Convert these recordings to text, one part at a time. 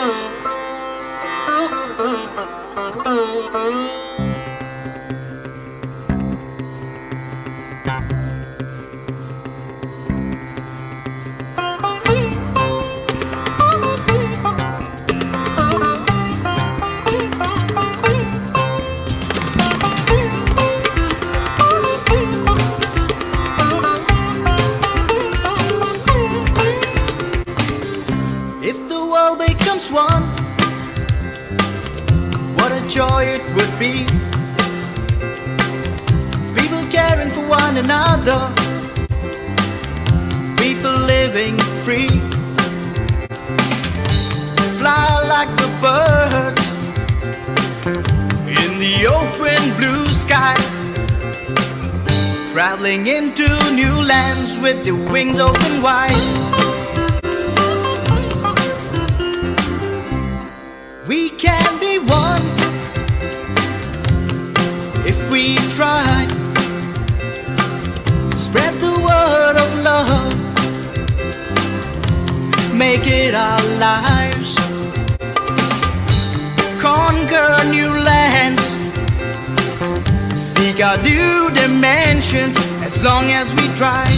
Thank you. One, what a joy it would be. People caring for one another, people living free. Fly like the birds in the open blue sky. Traveling into new lands with their wings open wide. Make it our lives. Conquer new lands, seek out new dimensions as long as we try.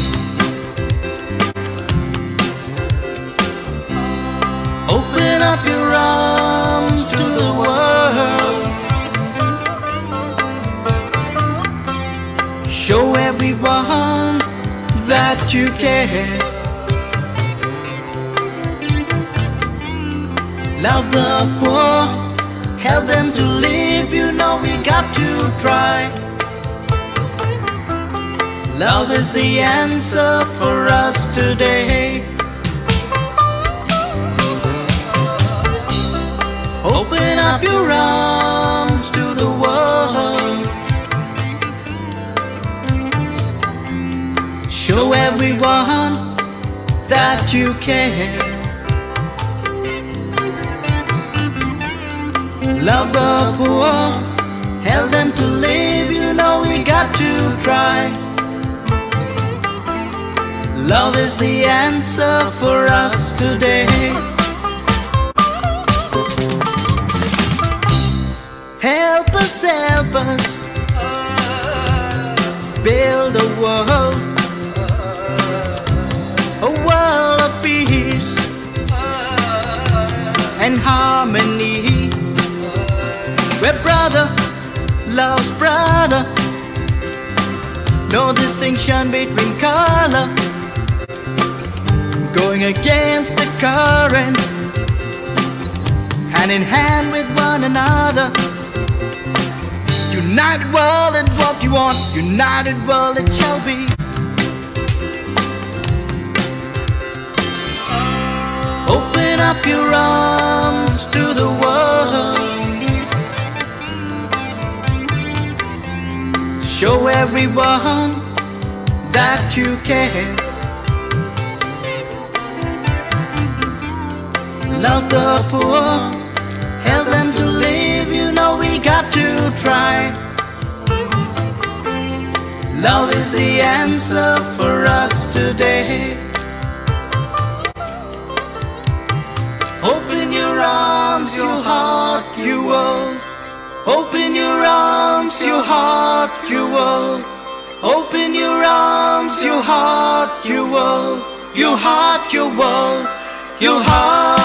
Open up your arms to the world. Show everyone that you care. Love the poor, help them to live. You know we got to try. Love is the answer for us today. Open up your arms to the world. Show everyone that you care. Love the poor, help them to live. You know we got to try. Love is the answer for us today. Help us, help us build a world, a world of peace and harmony, brother loves brother, no distinction between color, going against the current, hand in hand with one another. United world is what you want. United world it shall be. Open up your arms to the Show everyone that you care. Love the poor, help them to live. You know we got to try. Love is the answer for us today. Open your arms, your heart, your world. Open your arms, your heart, your world. Your heart, your world. Your heart.